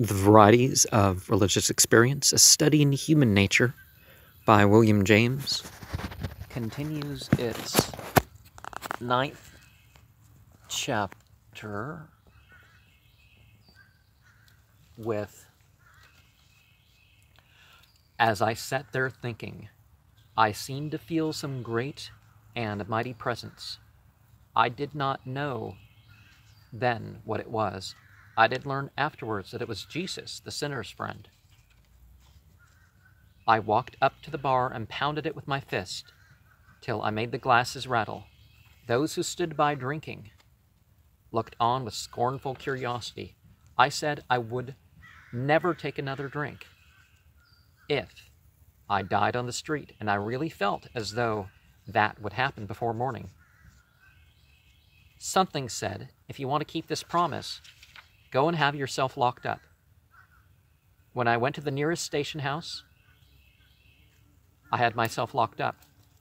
The Varieties of Religious Experience, a study in human nature by William James, continues its ninth chapter with As I sat there thinking, I seemed to feel some great and mighty presence. I did not know then what it was. I did learn afterwards that it was Jesus, the sinner's friend. I walked up to the bar and pounded it with my fist till I made the glasses rattle. Those who stood by drinking looked on with scornful curiosity. I said I would never take another drink if I died on the street, and I really felt as though that would happen before morning. Something said, if you want to keep this promise, go and have yourself locked up. When I went to the nearest station house, I had myself locked up.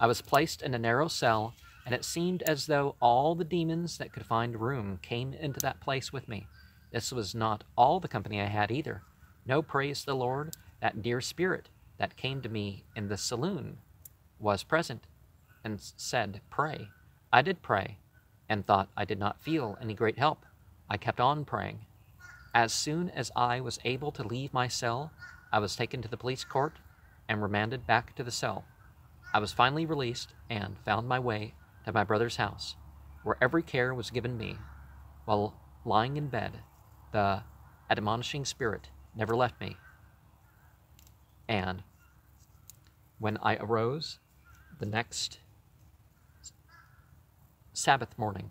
I was placed in a narrow cell, and it seemed as though all the demons that could find room came into that place with me. This was not all the company I had either. No praise the Lord, that dear spirit that came to me in the saloon was present and said, Pray. I did pray and thought I did not feel any great help. I kept on praying. As soon as I was able to leave my cell, I was taken to the police court and remanded back to the cell. I was finally released and found my way to my brother's house, where every care was given me. While lying in bed, the admonishing spirit never left me. And when I arose the next Sabbath morning,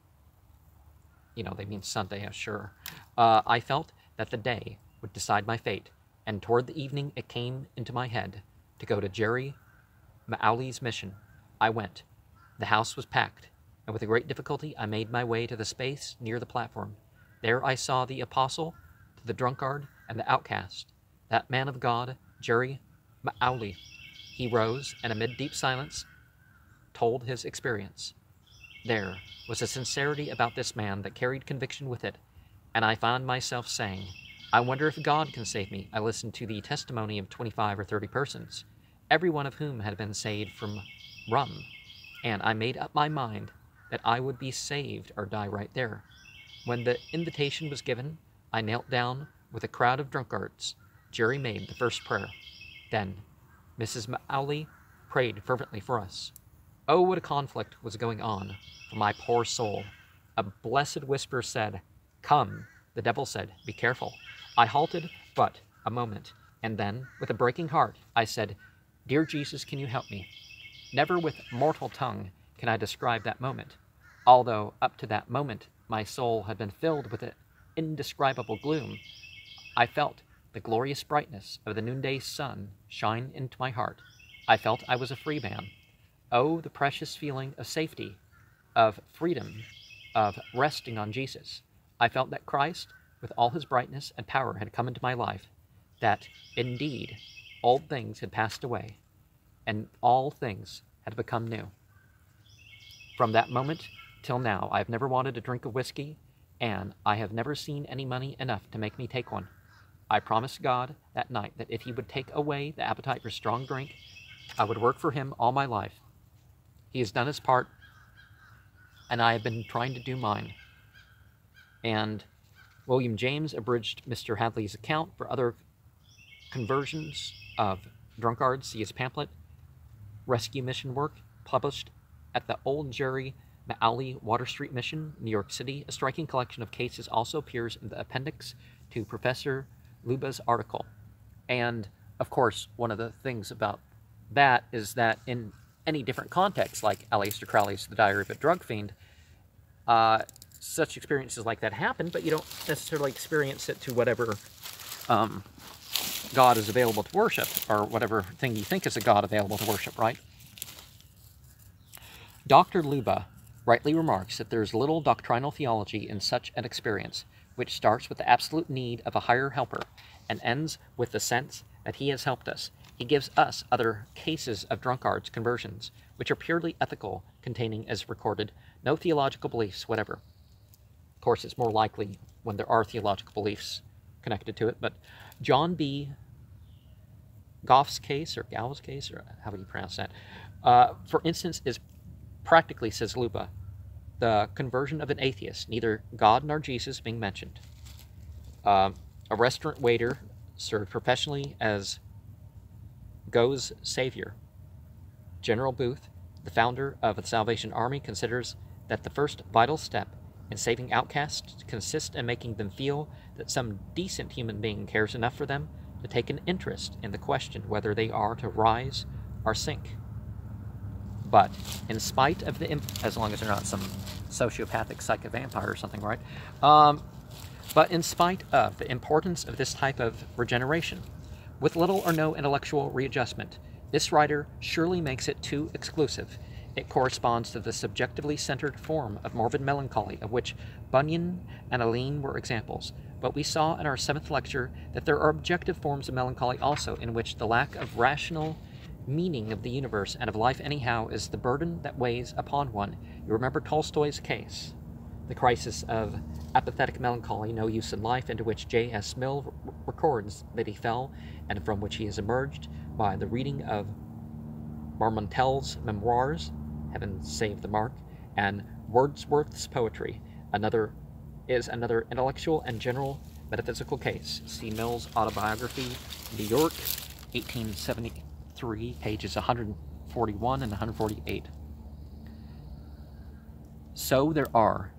you know, they mean Sunday, I'm sure, uh, I felt that the day would decide my fate, and toward the evening it came into my head to go to Jerry Mauli's mission. I went. The house was packed, and with great difficulty I made my way to the space near the platform. There I saw the apostle, the drunkard, and the outcast, that man of God, Jerry Mauli. He rose, and amid deep silence, told his experience. There was a sincerity about this man that carried conviction with it, and I found myself saying, I wonder if God can save me. I listened to the testimony of 25 or 30 persons, every one of whom had been saved from rum, and I made up my mind that I would be saved or die right there. When the invitation was given, I knelt down with a crowd of drunkards. Jerry made the first prayer. Then Mrs. Mowley prayed fervently for us. Oh, what a conflict was going on for my poor soul. A blessed whisper said, Come. The devil said, Be careful. I halted but a moment, and then, with a breaking heart, I said, Dear Jesus, can you help me? Never with mortal tongue can I describe that moment, although up to that moment my soul had been filled with an indescribable gloom. I felt the glorious brightness of the noonday sun shine into my heart. I felt I was a free man. Oh, the precious feeling of safety, of freedom, of resting on Jesus. I felt that Christ, with all his brightness and power, had come into my life, that indeed old things had passed away, and all things had become new. From that moment till now, I have never wanted a drink of whiskey, and I have never seen any money enough to make me take one. I promised God that night that if He would take away the appetite for strong drink, I would work for Him all my life. He has done His part, and I have been trying to do mine. And William James abridged Mr. Hadley's account for other conversions of drunkards. See his pamphlet, Rescue Mission Work, published at the Old Jerry Mauly Water Street Mission, New York City. A striking collection of cases also appears in the appendix to Professor Leuba's article. And of course, one of the things about that is that in any different context, like Aleister Crowley's The Diary of a Drug Fiend, uh, such experiences like that happen, but you don't necessarily experience it to whatever um, God is available to worship, or whatever thing you think is a God available to worship, right? Dr. Leuba rightly remarks that there is little doctrinal theology in such an experience, which starts with the absolute need of a higher helper and ends with the sense that he has helped us. He gives us other cases of drunkards' conversions, which are purely ethical, containing, as recorded, no theological beliefs whatever. Of course, it's more likely when there are theological beliefs connected to it, but John B. Goff's case, or Gal's case, or how would you pronounce that, uh, for instance, is practically, says Leuba, the conversion of an atheist, neither God nor Jesus being mentioned. Uh, a restaurant waiter served professionally as Go's savior. General Booth, the founder of the Salvation Army, considers that the first vital step in saving outcasts consists in making them feel that some decent human being cares enough for them to take an interest in the question whether they are to rise or sink. But in spite of the, as long as they're not some sociopathic psychic vampire or something, right? Um, but in spite of the importance of this type of regeneration, with little or no intellectual readjustment, this writer surely makes it too exclusive. It corresponds to the subjectively centered form of morbid melancholy of which Bunyan and Alline were examples. But we saw in our seventh lecture that there are objective forms of melancholy also, in which the lack of rational meaning of the universe and of life anyhow is the burden that weighs upon one. You remember Tolstoy's case, the crisis of apathetic melancholy, no use in life, into which J.S. Mill records that he fell and from which he has emerged by the reading of Marmontel's memoirs, Heaven Save the Mark, and Wordsworth's poetry. Another is another intellectual and general metaphysical case. See Mill's autobiography, New York, 1873, pages 141 and 148. So there are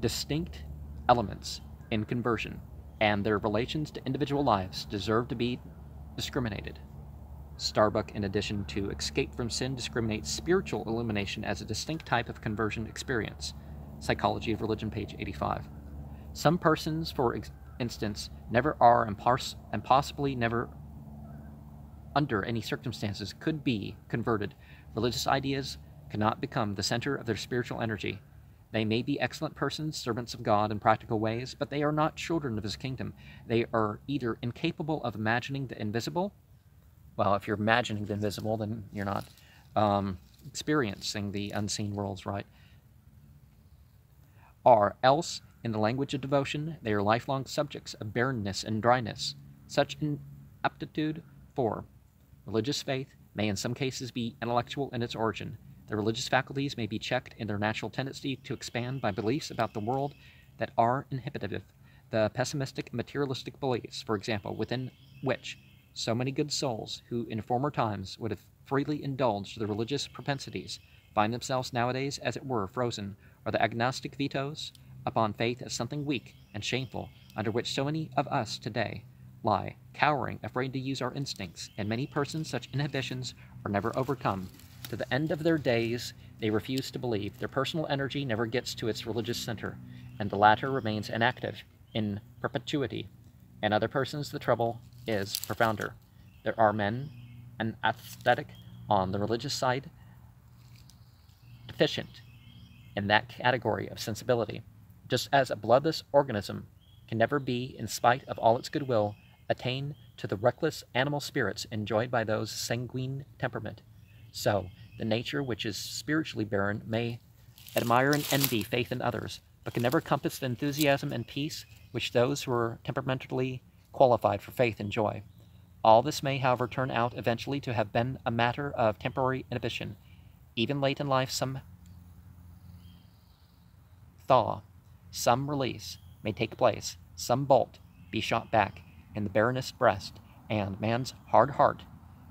distinct elements in conversion, and their relations to individual lives deserve to be discriminated. Starbuck, in addition to escape from sin, discriminates spiritual illumination as a distinct type of conversion experience. Psychology of Religion, page 85. Some persons, for instance, never are and possibly never, under any circumstances, could be converted. Religious ideas cannot become the center of their spiritual energy. They may be excellent persons, servants of God in practical ways, but they are not children of his kingdom. They are either incapable of imagining the invisible. Well, if you're imagining the invisible, then you're not um, experiencing the unseen worlds, right? Or else, in the language of devotion, they are lifelong subjects of barrenness and dryness. Such inaptitude for religious faith may in some cases be intellectual in its origin, the religious faculties may be checked in their natural tendency to expand by beliefs about the world that are inhibitive. The pessimistic materialistic beliefs, for example, within which so many good souls who in former times would have freely indulged their religious propensities find themselves nowadays, as it were, frozen, or the agnostic vetoes upon faith as something weak and shameful, under which so many of us today lie, cowering, afraid to use our instincts. In many persons, such inhibitions are never overcome, to the end of their days, they refuse to believe. Their personal energy never gets to its religious center, and the latter remains inactive in perpetuity. In other persons, the trouble is profounder. There are men, an aesthetic on the religious side, deficient in that category of sensibility, just as a bloodless organism can never be, in spite of all its goodwill, attain to the reckless animal spirits enjoyed by those sanguine temperament. So, the nature which is spiritually barren may admire and envy faith in others, but can never compass the enthusiasm and peace which those who are temperamentally qualified for faith enjoy. All this may, however, turn out eventually to have been a matter of temporary inhibition. Even late in life, some thaw, some release may take place, some bolt be shot back in the barrenest breast, and man's hard heart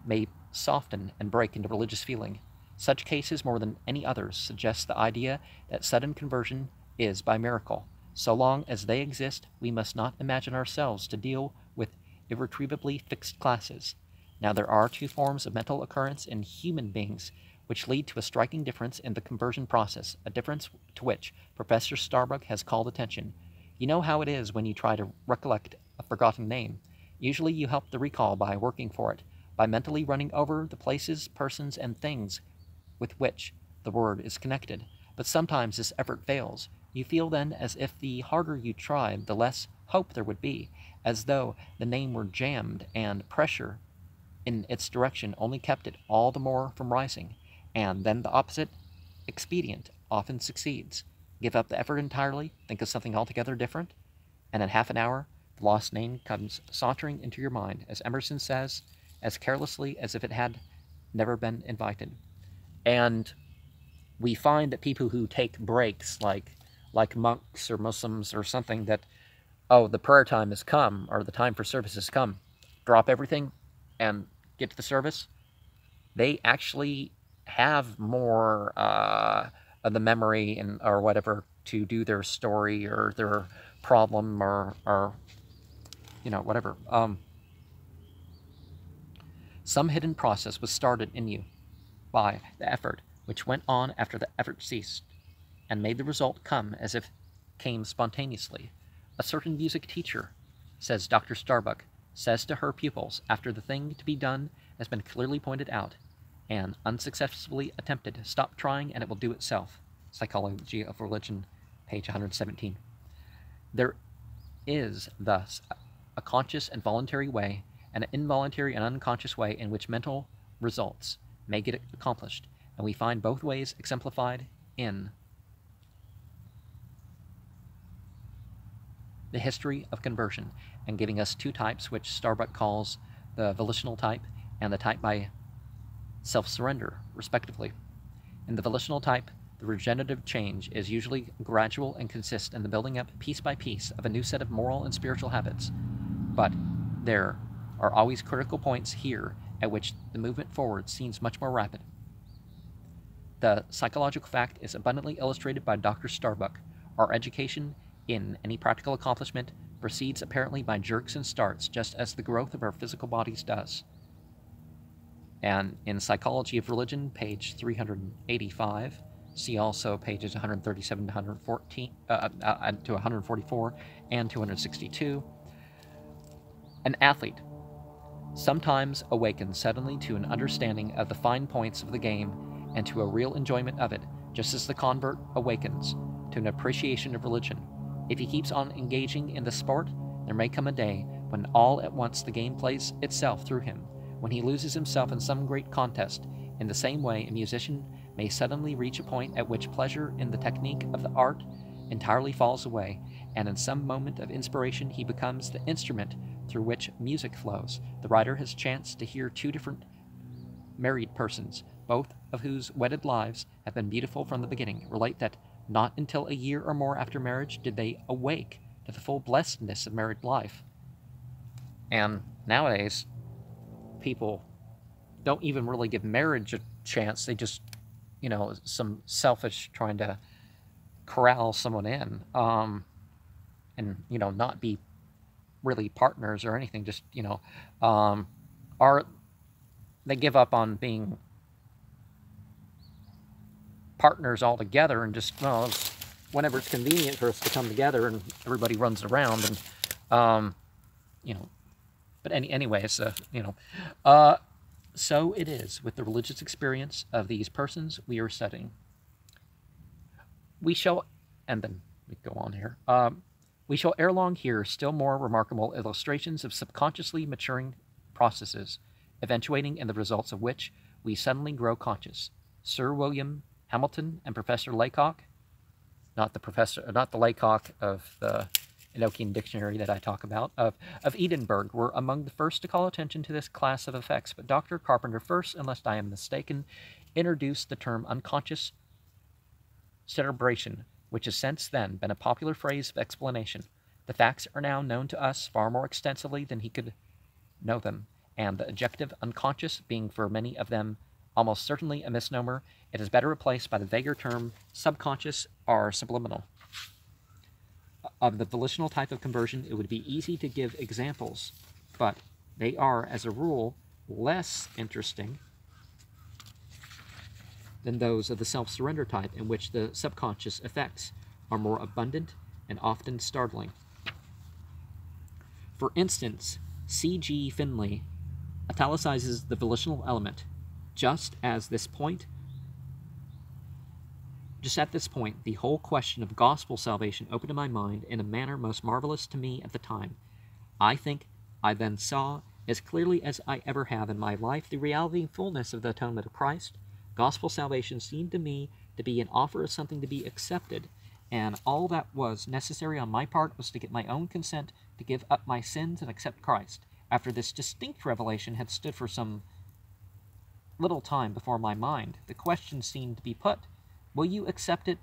may soften and break into religious feeling. Such cases, more than any others, suggest the idea that sudden conversion is by miracle. So long as they exist, we must not imagine ourselves to deal with irretrievably fixed classes. Now, there are two forms of mental occurrence in human beings which lead to a striking difference in the conversion process, a difference to which Professor Starbuck has called attention. You know how it is when you try to recollect a forgotten name. Usually you help the recall by working for it, by mentally running over the places, persons, and things with which the word is connected. But sometimes this effort fails. You feel then as if the harder you tried, the less hope there would be, as though the name were jammed and pressure in its direction only kept it all the more from rising. And then the opposite expedient often succeeds. Give up the effort entirely, think of something altogether different, and in half an hour The lost name comes sauntering into your mind, as Emerson says, as carelessly as if it had never been invited. And we find that people who take breaks, like like monks or Muslims or something, that oh, the prayer time has come or the time for service has come, drop everything and get to the service. They actually have more uh, of the memory and or whatever to do their story or their problem or or you know whatever. Um, some hidden process was started in you by the effort which went on after the effort ceased, and made the result come as if came spontaneously. A certain music teacher, says Dr. Starbuck, says to her pupils after the thing to be done has been clearly pointed out and unsuccessfully attempted, stop trying and it will do itself. Psychology of Religion, page 117. There is thus a conscious and voluntary way, and an involuntary and unconscious way in which mental results may get accomplished, and we find both ways exemplified in the history of conversion and giving us two types which Starbuck calls the volitional type and the type by self-surrender, respectively. In the volitional type, the regenerative change is usually gradual and consists in the building up piece by piece of a new set of moral and spiritual habits. But there are always critical points here at which the movement forward seems much more rapid. The psychological fact is abundantly illustrated by Dr. Starbuck. Our education in any practical accomplishment proceeds apparently by jerks and starts, just as the growth of our physical bodies does. And in Psychology of Religion, page 385, see also pages 137 to 114 uh, uh, to 144 and 262. An athlete sometimes awakens suddenly to an understanding of the fine points of the game and to a real enjoyment of it, just as the convert awakens to an appreciation of religion. If he keeps on engaging in the sport, there may come a day when all at once the game plays itself through him, when he loses himself in some great contest. In the same way, a musician may suddenly reach a point at which pleasure in the technique of the art entirely falls away, and in some moment of inspiration he becomes the instrument through which music flows. The writer has chanced to hear two different married persons, both of whose wedded lives have been beautiful from the beginning, relate that not until a year or more after marriage did they awake to the full blessedness of married life. And nowadays, people don't even really give marriage a chance. They just, you know, some selfish trying to corral someone in um, and, you know, not be really partners or anything. Just, you know, um, are they give up on being partners all together and just, well, whenever it's convenient for us to come together and everybody runs around and, um, you know, but any, anyways, uh, you know, uh, so it is with the religious experience of these persons we are studying. We shall, and then we go on here. Um, we shall ere long hear still more remarkable illustrations of subconsciously maturing processes, eventuating in the results of which we suddenly grow conscious. Sir William Hamilton and Professor Laycock, not the professor, uh, not the Laycock of the Enochian dictionary that I talk about, of, of Edinburgh, were among the first to call attention to this class of effects. But Dr. Carpenter first, unless I am mistaken, introduced the term unconscious cerebration, which has since then been a popular phrase of explanation. The facts are now known to us far more extensively than he could know them, and the adjective unconscious being for many of them almost certainly a misnomer, it is better replaced by the vaguer term subconscious or subliminal. Of the volitional type of conversion, it would be easy to give examples, but they are, as a rule, less interesting than those of the self-surrender type, in which the subconscious effects are more abundant and often startling. For instance, C.G. Finney italicizes the volitional element just as this point just at this point, the whole question of gospel salvation opened to my mind in a manner most marvelous to me at the time. I think I then saw, as clearly as I ever have in my life, the reality and fullness of the atonement of Christ. Gospel salvation seemed to me to be an offer of something to be accepted, and all that was necessary on my part was to get my own consent to give up my sins and accept Christ. After this distinct revelation had stood for some little time before my mind, the question seemed to be put Will you accept it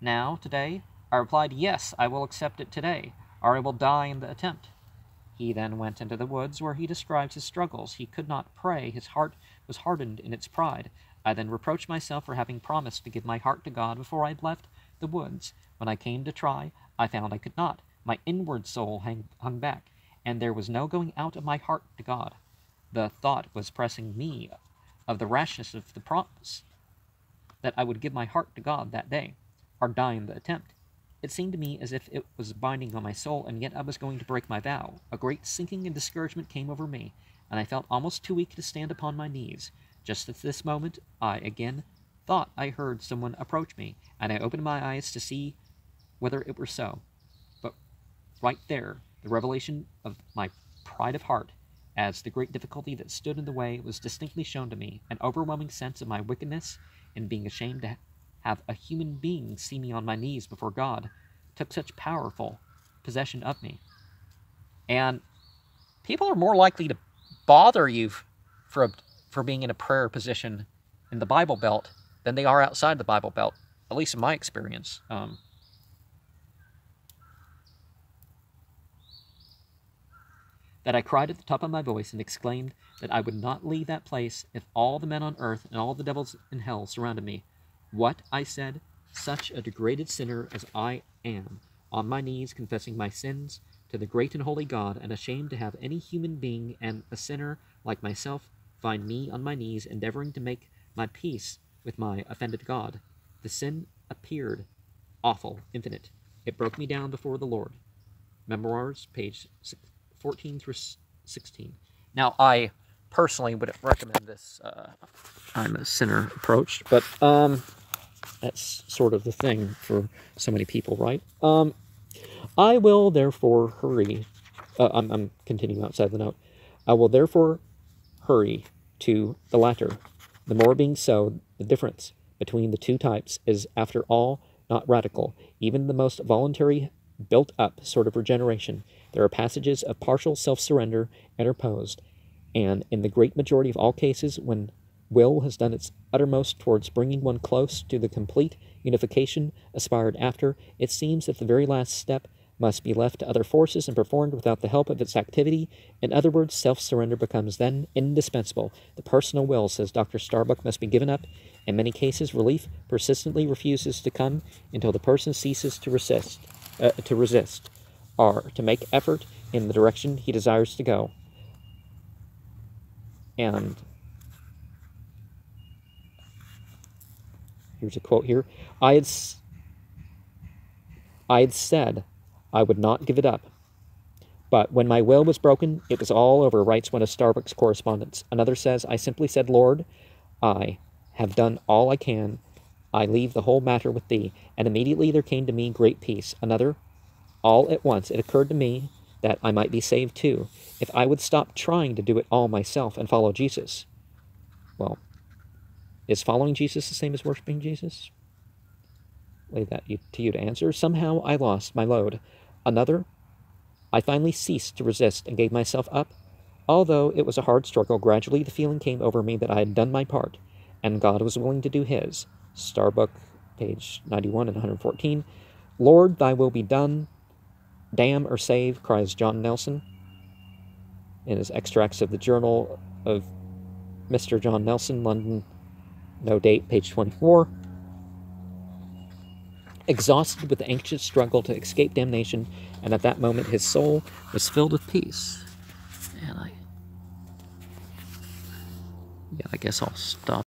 now, today? I replied, Yes, I will accept it today, or I will die in the attempt. He then went into the woods, where he describes his struggles. He could not pray, his heart was hardened in its pride. I then reproached myself for having promised to give my heart to God before I had left the woods. When I came to try, I found I could not. My inward soul hang, hung back, and there was no going out of my heart to God. The thought was pressing me of the rashness of the promise that I would give my heart to God that day, or die in the attempt. It seemed to me as if it was binding on my soul, and yet I was going to break my vow. A great sinking and discouragement came over me, and I felt almost too weak to stand upon my knees. Just at this moment, I again thought I heard someone approach me, and I opened my eyes to see whether it were so. But right there, the revelation of my pride of heart, as the great difficulty that stood in the way was distinctly shown to me, an overwhelming sense of my wickedness in being ashamed to have a human being see me on my knees before God, took such powerful possession of me. And people are more likely to bother you for, for being in a prayer position in the Bible Belt than they are outside the Bible Belt, at least in my experience. Um, that I cried at the top of my voice and exclaimed that I would not leave that place if all the men on earth and all the devils in hell surrounded me. What, I said, such a degraded sinner as I am, on my knees confessing my sins to the great and holy God, and ashamed to have any human being and a sinner like myself find me on my knees endeavoring to make my peace with my offended God. The sin appeared awful, infinite. It broke me down before the Lord. Memoirs, page 14 through 16. Now, I personally would recommend this uh, I'm a sinner approach, but um, that's sort of the thing for so many people, right? Um, I will therefore hurry. Uh, I'm, I'm continuing outside the note. I will therefore hurry to the latter. The more being so, the difference between the two types is, after all, not radical. Even the most voluntary, built up sort of regeneration there are passages of partial self surrender interposed, and in the great majority of all cases, when will has done its uttermost towards bringing one close to the complete unification aspired after, it seems that the very last step must be left to other forces and performed without the help of its activity. In other words, self surrender becomes then indispensable. The personal will, says Dr. Starbuck, must be given up. In many cases, relief persistently refuses to come until the person ceases to resist. Uh, to resist are to make effort in the direction he desires to go. And here's a quote here I had, I had said I would not give it up. But when my will was broken, it was all over, writes one of Starbuck's correspondents. Another says, I simply said, Lord, I have done all I can. I leave the whole matter with thee. And immediately there came to me great peace. Another, all at once it occurred to me that I might be saved too, if I would stop trying to do it all myself and follow Jesus. Well, is following Jesus the same as worshiping Jesus? Leave that to you to answer. Somehow I lost my load. Another, I finally ceased to resist and gave myself up. Although it was a hard struggle, gradually the feeling came over me that I had done my part, and God was willing to do his. Starbuck, page 91 and 114. Lord, thy will be done, Damn or save, cries John Nelson in his extracts of the Journal of Mr. John Nelson, London, no date, page 24. Exhausted with the anxious struggle to escape damnation, and at that moment his soul was filled with peace. And I. Yeah, I guess I'll stop.